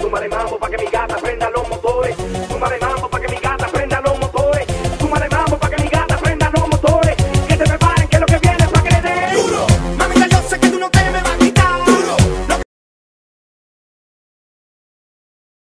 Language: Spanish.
Súmale mambo pa' que mi gata prenda los motores.